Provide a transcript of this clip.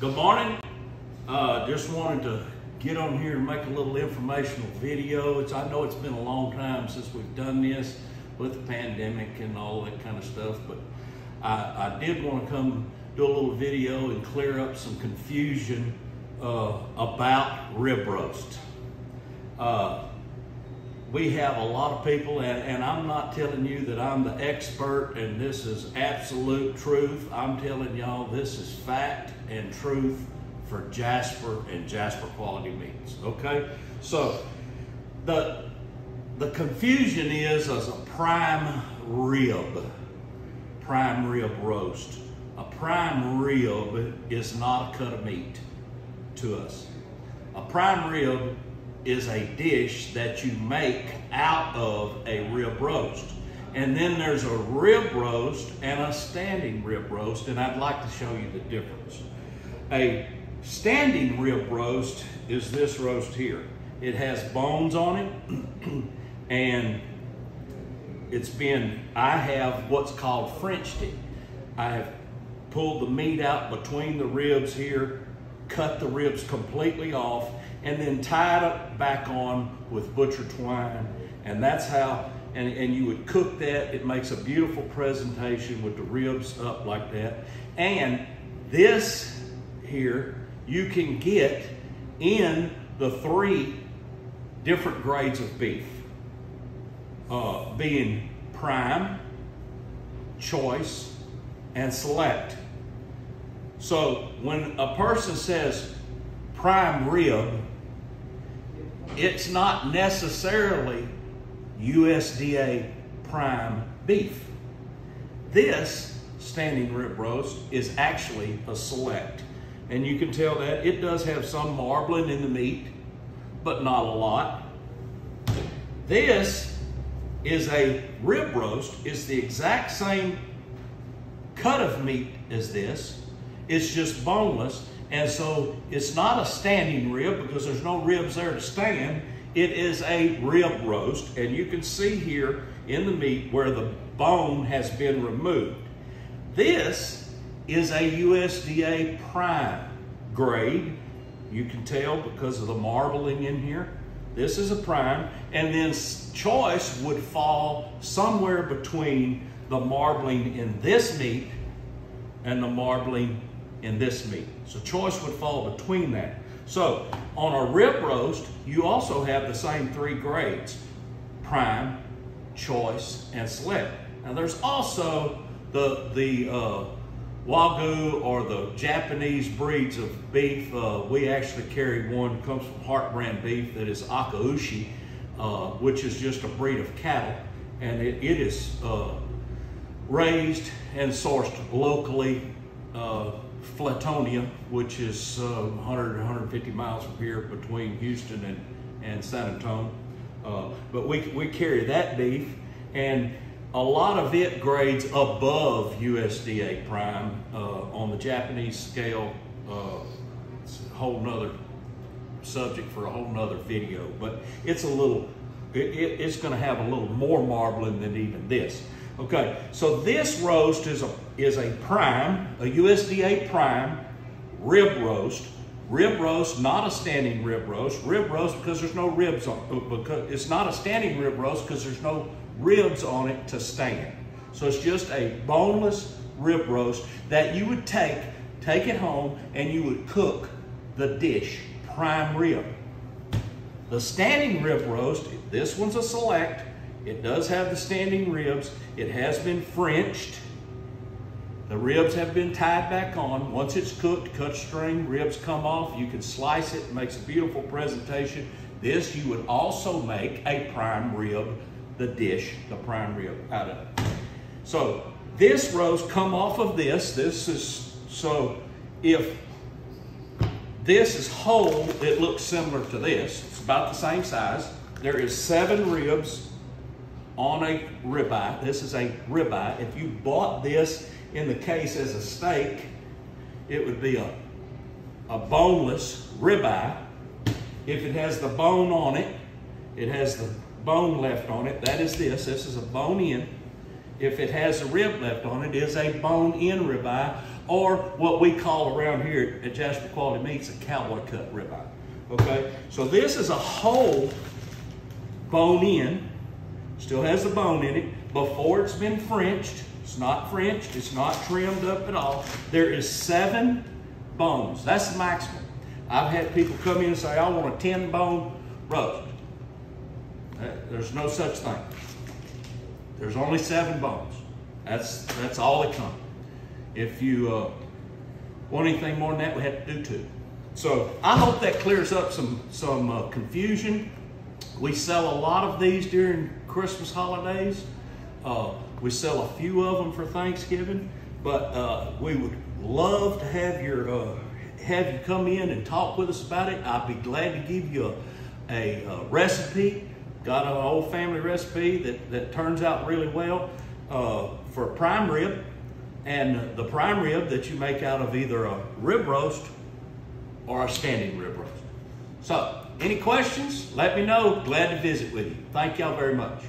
Good morning. Uh, just wanted to get on here and make a little informational video. It's, I know it's been a long time since we've done this with the pandemic and all that kind of stuff, but I, I did want to come do a little video and clear up some confusion uh, about rib roast. Uh, we have a lot of people, and, and, I'm not telling you that I'm the expert and this is absolute truth. I'm telling y'all this is fact and truth for Jasper and Jasper Quality Meats. Okay, so the the confusion is as a prime rib, prime rib roast. A prime rib is not a cut of meat to us. A prime rib is a dish that you make out of a rib roast. And then there's a rib roast and a standing rib roast, and I'd like to show you the difference. A standing rib roast is this roast here. It has bones on it, and it's been, I have what's called Frenched it. I have pulled the meat out between the ribs here, cut the ribs completely off, and then tied it back on with butcher twine. And that's how, and, and you would cook that. It makes a beautiful presentation with the ribs up like that. And this here, you can get in the three different grades of beef. Uh, being prime, choice, and select. So when a person says prime rib, it's not necessarily USDA prime beef. This standing rib roast is actually a select. And you can tell that it does have some marbling in the meat, but not a lot. This is a rib roast. It's the exact same cut of meat as this. It's just boneless. And so it's not a standing rib because there's no ribs there to stand. It is a rib roast. And you can see here in the meat where the bone has been removed. This is a USDA prime grade. You can tell because of the marbling in here. This is a prime. And then choice would fall somewhere between the marbling in this meat and the marbling in this meat. So choice would fall between that. So on a rib roast, you also have the same three grades, prime, choice, and select. Now there's also the, the uh, Wagyu or the Japanese breeds of beef. Uh, we actually carry one comes from Heart Brand beef that is Akaushi, uh, which is just a breed of cattle. And it, it is uh, raised and sourced locally uh, Flatonia, which is uh, 100, 150 miles from here between Houston and, and San Antonio. Uh, but we, we carry that beef and a lot of it grades above USDA prime uh, on the Japanese scale. Uh, it's a whole nother subject for a whole nother video, but it's a little, it, it, it's gonna have a little more marbling than even this. Okay, so this roast is a, is a prime, a USDA prime rib roast. Rib roast, not a standing rib roast. Rib roast because there's no ribs on uh, because it's not a standing rib roast because there's no ribs on it to stand. So it's just a boneless rib roast that you would take, take it home, and you would cook the dish, prime rib. The standing rib roast, this one's a select, it does have the standing ribs. It has been Frenched. The ribs have been tied back on. Once it's cooked, cut string, ribs come off. You can slice it. it makes a beautiful presentation. This you would also make a prime rib, the dish, the prime rib out of. So this roast come off of this. This is, so if this is whole, it looks similar to this. It's about the same size. There is seven ribs on a ribeye. This is a ribeye. If you bought this in the case as a steak, it would be a, a boneless ribeye. If it has the bone on it, it has the bone left on it. That is this. This is a bone in. If it has a rib left on it, it is a bone in ribeye. or what we call around here at Jasper Quality Meats a cowboy cut ribeye. Okay, so this is a whole bone in, still has the bone in it, before it's been Frenched. It's not Frenched, it's not trimmed up at all. There is seven bones, that's the maximum. I've had people come in and say, I want a 10 bone roast. There's no such thing. There's only seven bones. That's, that's all that come. If you uh, want anything more than that, we have to do two. So I hope that clears up some, some uh, confusion. We sell a lot of these during Christmas holidays. Uh, we sell a few of them for Thanksgiving, but uh, we would love to have your uh, have you come in and talk with us about it. I'd be glad to give you a, a, a recipe. Got an old family recipe that, that turns out really well uh, for prime rib. And the prime rib that you make out of either a rib roast or a standing rib roast. So, any questions? Let me know. Glad to visit with you. Thank y'all very much.